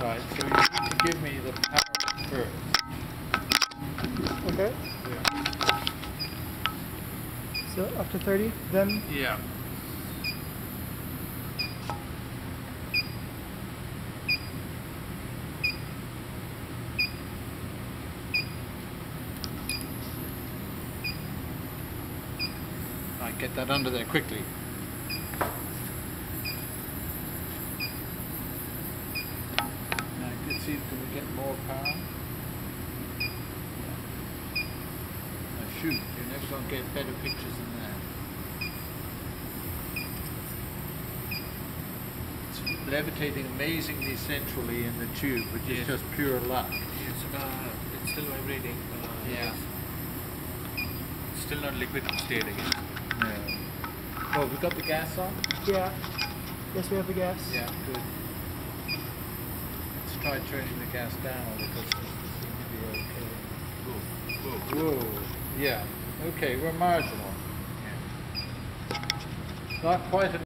Right, so you need to give me the power first. Okay. Yeah. So up to 30, then Yeah. Right, get that under there quickly. Now, let's see, can we get more power? Now, shoot, you're never going to get better pictures than that. It's levitating amazingly centrally in the tube, which is just pure luck. It's, uh, it's still vibrating. Uh, Yeah. It's still not liquid state again. No. Oh, we got the gas on? yeah. Yes, we have the gas. Yeah, good. Try turning the gas down seems to be okay. Whoa, whoa. Whoa, yeah, okay, we're marginal. Yeah. Not quite.